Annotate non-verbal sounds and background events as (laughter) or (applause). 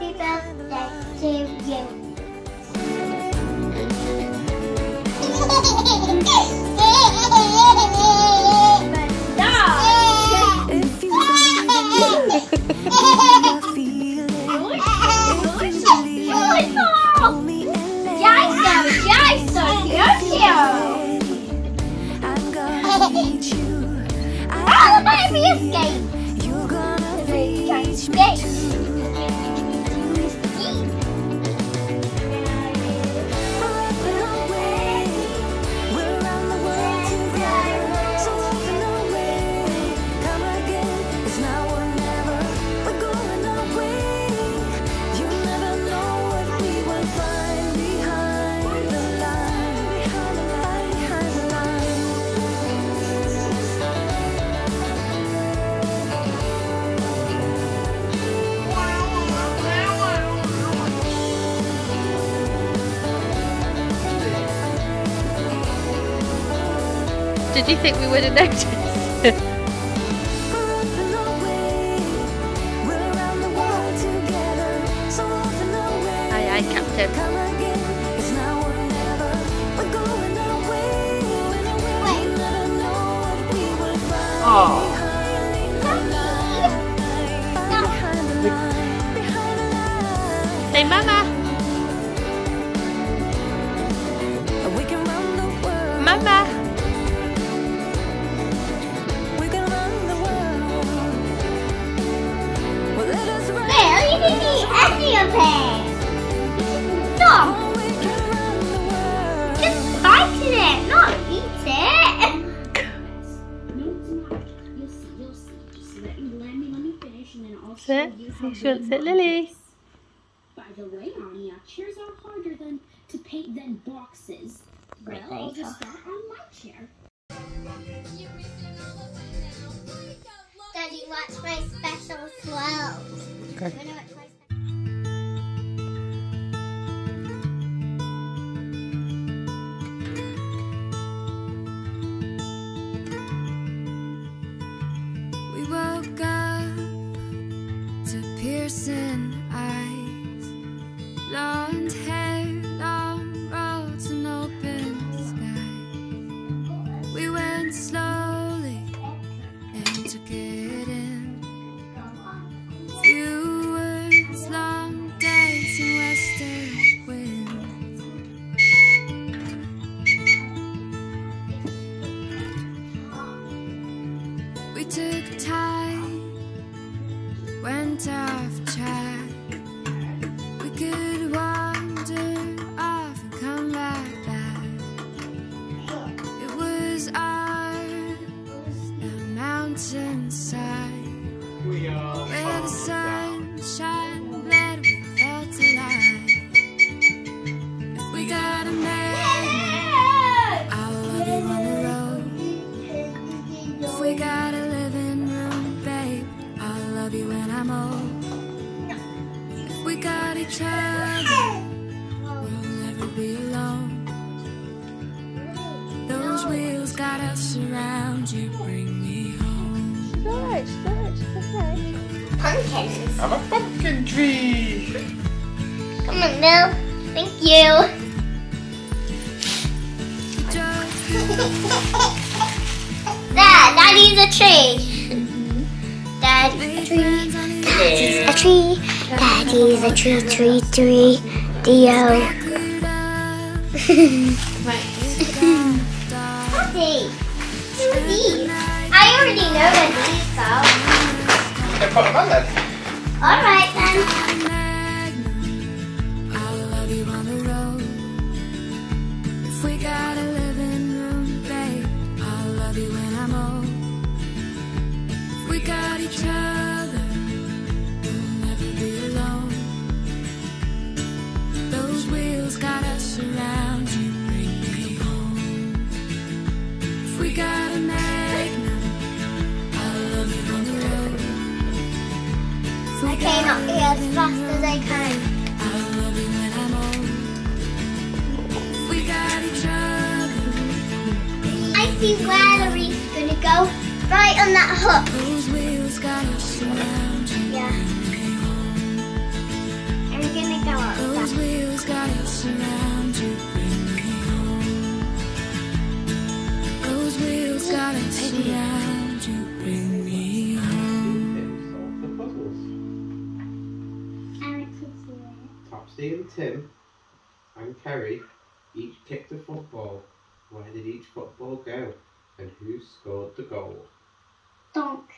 Happy birthday to you. (laughs) Dog! (laughs) Did you think we would have noticed? upset. So she upset Lilly. By the way, Anya, chairs are harder than to paint than boxes. Well, I'll just start on my chair. Daddy, watch my special. Okay. innocent eyes, blonde hair, long roads, and open skies. We went slow. each other. We'll never be alone. Those wheels got us around you. Bring me home. George, George, George. Pumpkins. I'm a pumpkin tree. Come on, Bill. Thank you. (laughs) Dad, Daddy's a tree. Mm-hmm. Daddy's a tree. Daddy's a tree. Daddy's a tree, tree, tree, Dio. Daddy, who's? I already know that these go. Okay, put them on then. Alright then. as fast as I can. I see where the reef's gonna go. Right on that hook. and Tim and Kerry each kicked a football. Where did each football go? And who scored the goal? Donk.